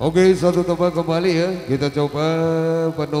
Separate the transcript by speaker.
Speaker 1: Oke, satu tempat kembali ya. Kita coba penuh